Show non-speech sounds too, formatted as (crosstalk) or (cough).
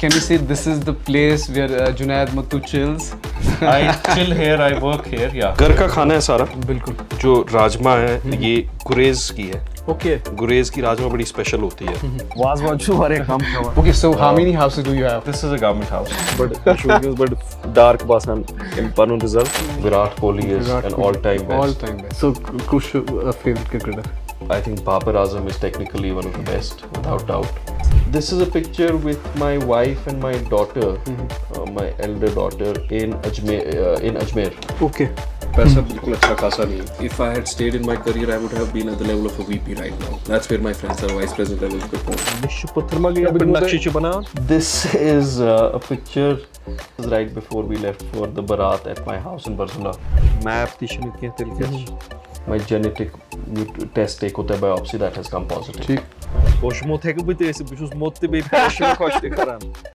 Can you say this is the place where uh, Junaid Muttu chills? (laughs) I chill here, I work here, yeah. घर का खाना है सारा? बिल्कुल। जो राजमा है ये गुरेज की है। ओके गुरेज की राजमा बड़ी स्पेशल होती है। Hmm, hmm. Was was show अरे काम okay so how many houses do you have this is a government house but showcase but dark बासन इम्पानो reserve Virat Kohli is an all time best all time best so कुछ favourite cricketer I think Babar Azam is technically one of the best without doubt. This is a picture with my wife and my daughter, uh, my elder daughter, in Ajmer. Uh, in Ajmer. Okay. पैसा बिल्कुल अच्छा खासा नहीं if I had stayed in my career I would have been at the level of a VP right now that's where my friends are vice president level पे पहुंच Şu pıtırma gibi bir nakşi bana. This is uh, a picture right before we left for the barat at my house in Barzula. Map dişini kentel geç. My genetic mut- test take होता है biopsy that has come positive. ठीक Boš mu tako budete, si boš zmotil, bi prišel, ko hočeš.